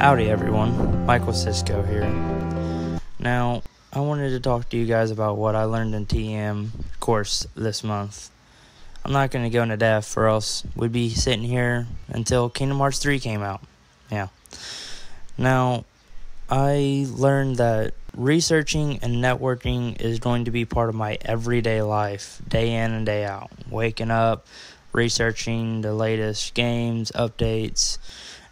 Howdy, everyone. Michael Cisco here. Now, I wanted to talk to you guys about what I learned in TEM course this month. I'm not going to go into depth, or else we'd be sitting here until Kingdom Hearts 3 came out. Yeah. Now, I learned that researching and networking is going to be part of my everyday life, day in and day out. Waking up, researching the latest games, updates,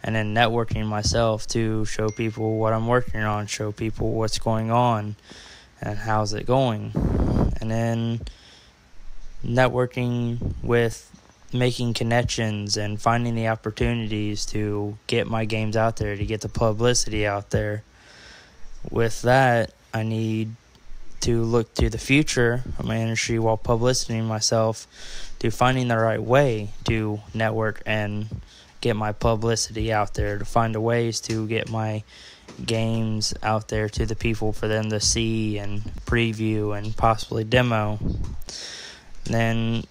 and then networking myself to show people what I'm working on, show people what's going on and how's it going. And then networking with making connections and finding the opportunities to get my games out there, to get the publicity out there. With that, I need to look to the future of my industry while publicizing myself to finding the right way to network and get my publicity out there, to find ways to get my games out there to the people for them to see and preview and possibly demo. Then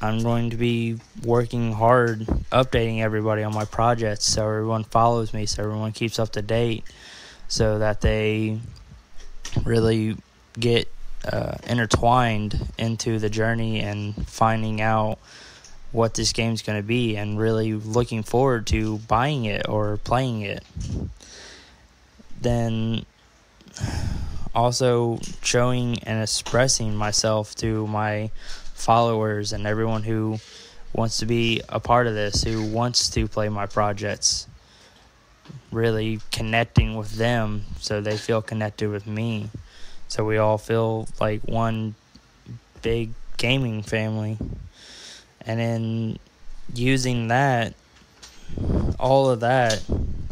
I'm going to be working hard updating everybody on my projects so everyone follows me, so everyone keeps up to date, so that they really get uh, intertwined into the journey and finding out what this game's going to be and really looking forward to buying it or playing it. Then also showing and expressing myself to my followers and everyone who wants to be a part of this, who wants to play my projects. Really connecting with them so they feel connected with me. So we all feel like one big gaming family. And then using that, all of that,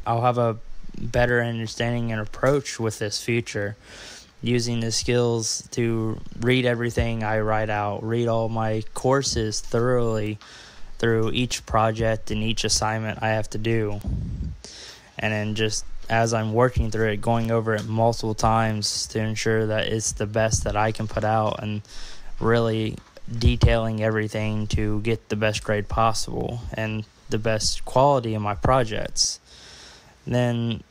I'll have a better understanding and approach with this future using the skills to read everything I write out, read all my courses thoroughly through each project and each assignment I have to do. And then just as I'm working through it, going over it multiple times to ensure that it's the best that I can put out and really detailing everything to get the best grade possible and the best quality in my projects. Then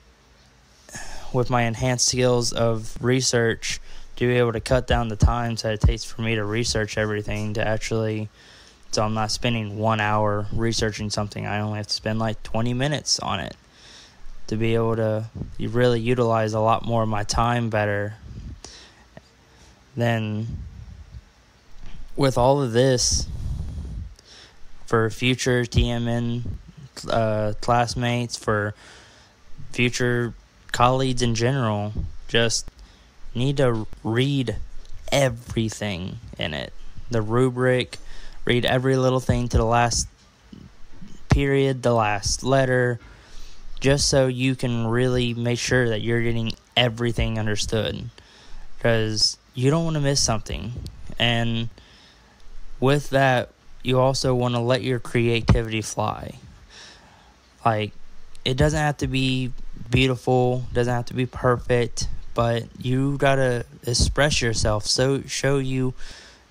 with my enhanced skills of research to be able to cut down the times that it takes for me to research everything to actually so I'm not spending one hour researching something. I only have to spend like 20 minutes on it to be able to really utilize a lot more of my time better. Then, with all of this, for future TEM uh, classmates, for future colleagues in general just need to read everything in it. The rubric, read every little thing to the last period, the last letter, just so you can really make sure that you're getting everything understood. Because you don't want to miss something. And with that, you also want to let your creativity fly. Like, it doesn't have to be beautiful, doesn't have to be perfect, but you gotta express yourself. So show you,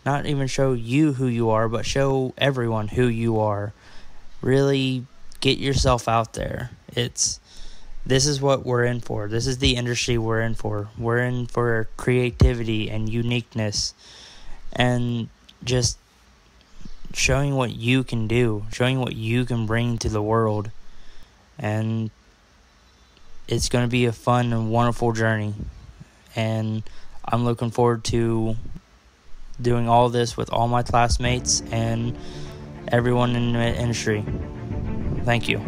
not even show you who you are, but show everyone who you are. Really get yourself out there. It's this is what we're in for. This is the industry we're in for. We're in for creativity and uniqueness and just showing what you can do, showing what you can bring to the world. And it's going to be a fun and wonderful journey. And I'm looking forward to doing all this with all my classmates and everyone in the industry. Thank you.